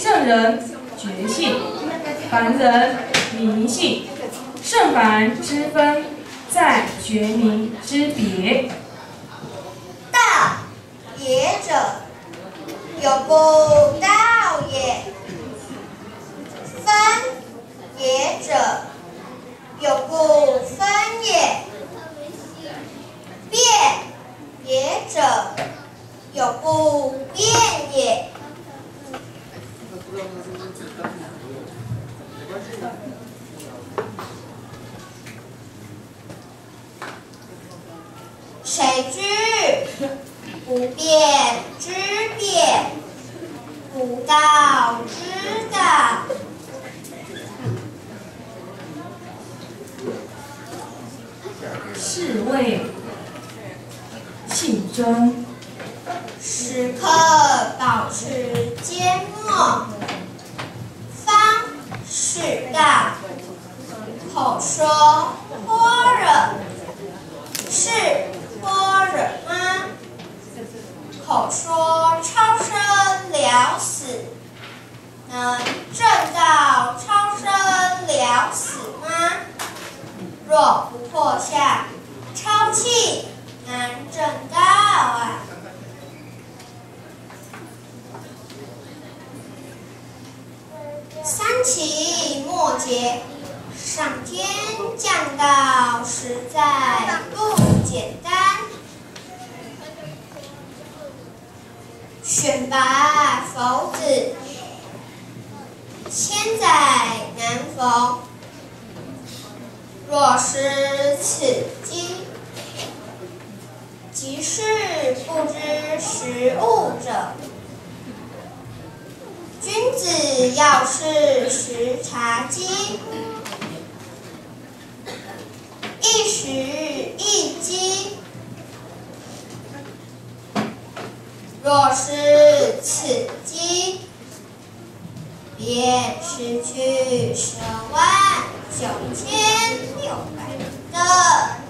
圣人觉性，凡人迷信。圣凡之分，在觉明之别。道也者，有不道也；分也者，有不分也；变也者，有不变也。谁知不变之变，不道之道。是谓性真。时刻保持缄默，方是道。口说般若，是般若吗？口说超生了死，能证到超生了死吗？若不破相，气难正道啊！三期末节，上天降道实在不简单。选拔佛子，千载难逢。若失此机，即是不知时务者。君子要是识察机，一时一机。若失此机，便失去十万九千六百的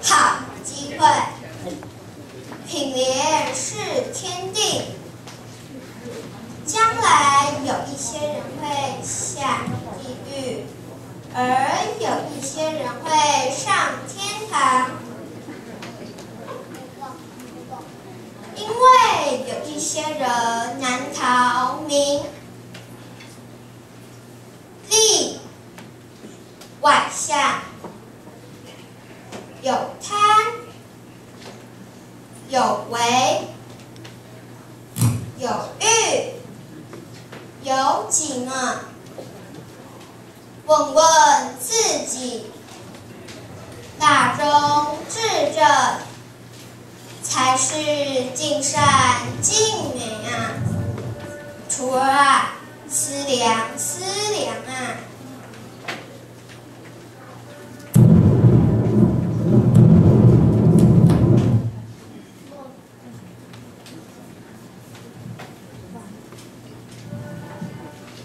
好机会。品廉是天定。将来有一些人会下地狱，而有一些人会上天堂。因为有一些人难逃名利外向，有贪，有为，有欲。有几呢？问问自己，大中至正才是尽善尽美啊！徒儿啊，思量思量啊！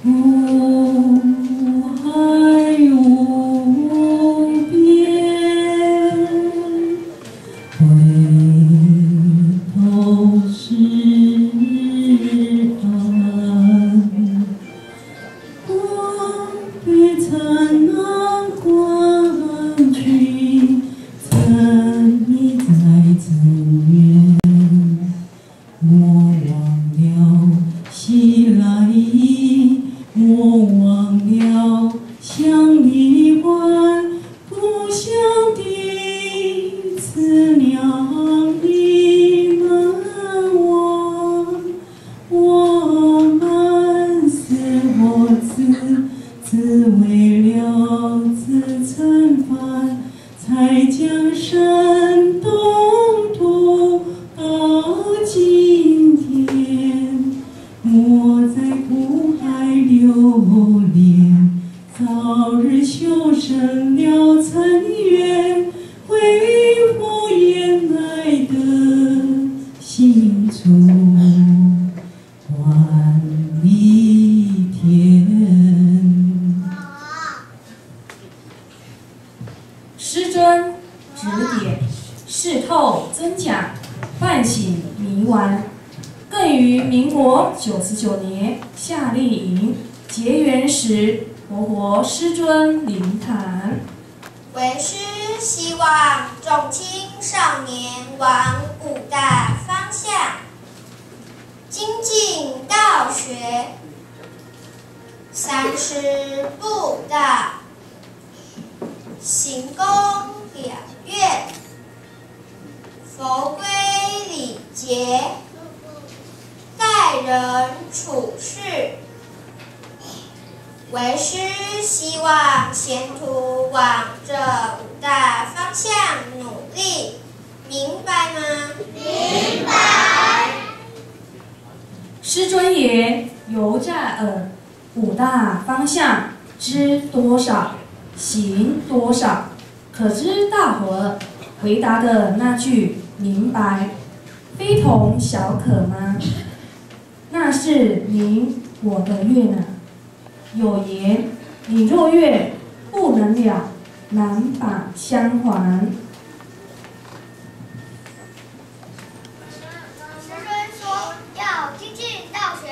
无成了尘缘，恢复原来的心处万里天。师尊指点，示透真假，唤醒迷顽。更于民国九十九年夏令营结缘时，活活师尊灵坛。为师希望众青少年往五大方向精进道学，三师布道，行功表愿，佛规礼节，待人处事。为师希望前途往这五大方向努力，明白吗？明白。师尊爷犹在耳，五大方向知多少，行多少？可知大伙回答的那句“明白”，非同小可吗？那是您我的愿啊！有言：“你若愿，不能了，难把相还。”师尊说要精进道学，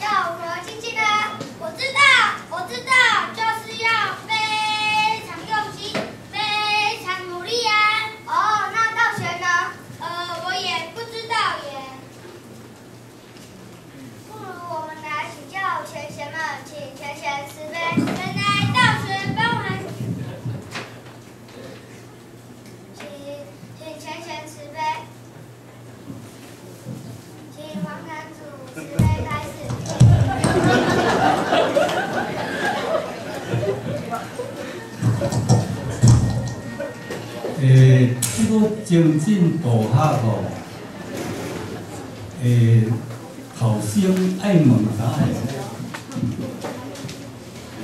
要如何精进呢？我知道，我知道，就是要非常用心，非常努力呀、哦，那道学呢？呃，我也不知道耶。不如我们来请教前贤们，请前贤慈悲，原来道学包含，请请前贤慈悲。请黄坛主慈悲开始。诶，这个精进道学哦，诶，头先爱问啥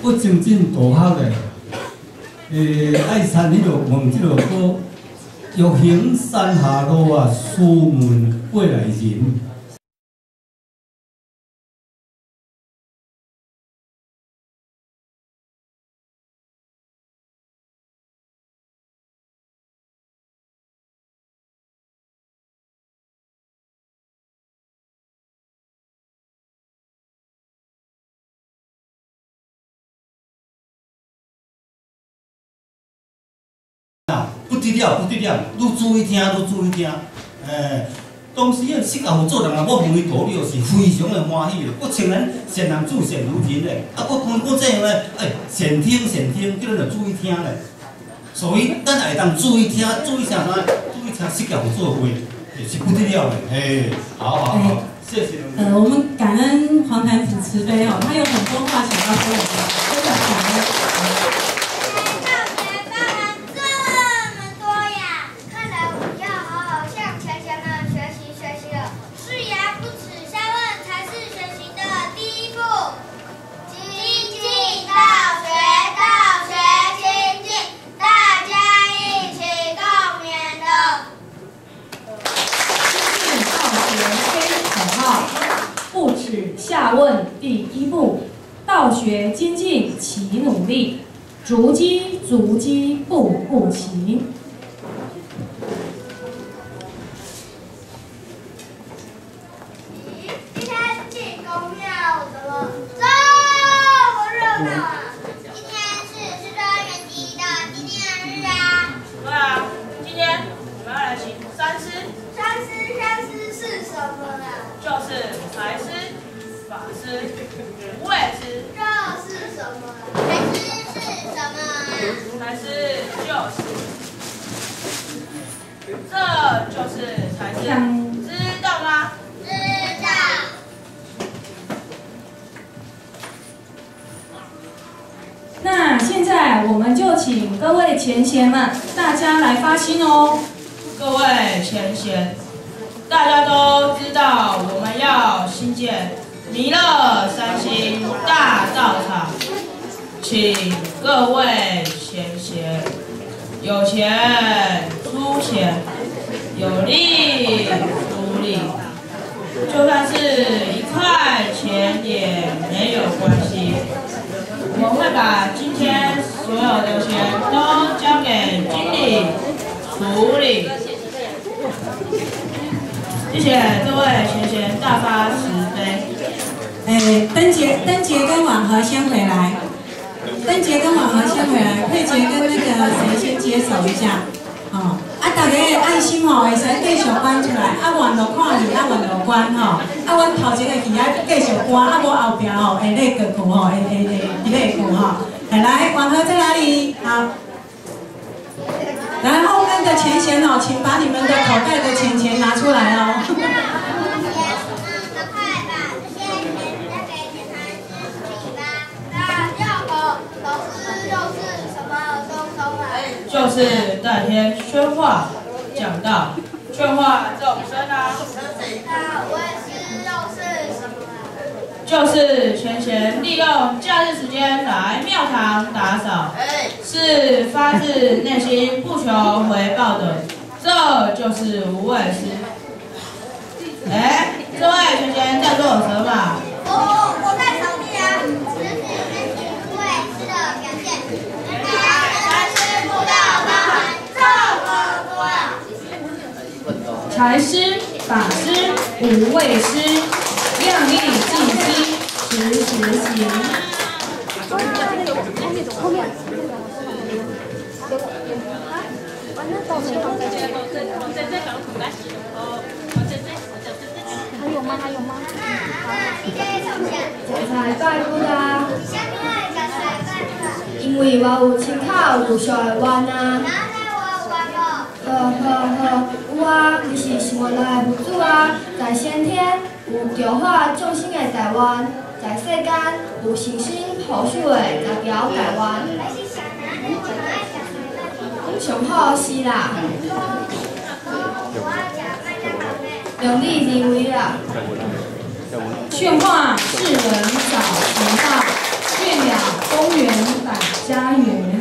我精进道学的，诶，爱参迄个问即个个，欲行山下路啊，师门过来人。不得了，不得了，愈注意听，愈注意听。诶，当时啊，适合做人啊，我问伊道理是非常的欢喜的。我请人善男子善如人嘞，啊，我讲我这样咧，诶，善听善听，叫人就注意听咧。所以咱会当注意听，注意啥啥？注意听适合做会，也是不得了的。诶，好好好，谢谢。呃，我们感恩黄坛子慈悲哦，他有很多话想要跟我们分享感恩。下问第一步，道学精进齐努力，足迹足迹步步齐。这就是财师，知道吗？知道。那现在我们就请各位前贤们，大家来发心哦。各位前贤，大家都知道我们要新建弥勒三星大道场，请各位前贤有钱出钱，有力出力，就算是一块钱也没有关系。我们会把今天所有的钱都交给经理处理。谢谢各位前贤大发慈悲。诶，灯杰灯杰跟婉和先回来，邓杰跟婉和先回来，佩杰跟那个谁先接手一下，大家的爱心吼，会使继续关出来，啊，完就看你，啊，完就关吼，啊，阮头前的戏啊继续关，啊，无后壁吼会咧过去吼，会会会伫咧过吼，来来，婉和在哪里？好。来，后面的钱钱哦，请把你们的口袋的钱钱拿出来哦。就是那天宣化讲到劝化众生啊。我是又是什么？就是全贤利用假日时间来庙堂打扫，是发自内心不求回报的，这就是无畏师。哎，这位全贤在做什么？我我在扫地啊，这是内心无畏师的表现。财师不到包含这么多啊！财师、法师、无畏师，量力尽心，时时行。你这首先，才拜佛啊，下面一个裁判因为我有亲口有小的冤啊。拿来啊，就是物咱的物祖啊，在先天有教化众生的台湾，在世间有信心护守的十条台湾。上好是啦，用力认为啊。劝化世人小成道，劝养公园百家园。